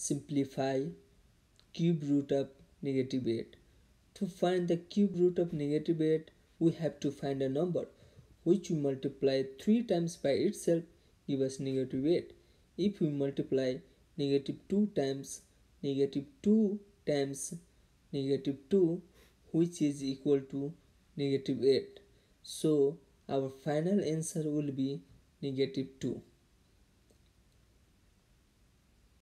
simplify cube root of negative 8 to find the cube root of negative 8 we have to find a number which we multiply 3 times by itself give us negative 8 if we multiply negative 2 times negative 2 times negative 2 which is equal to negative 8 so our final answer will be negative 2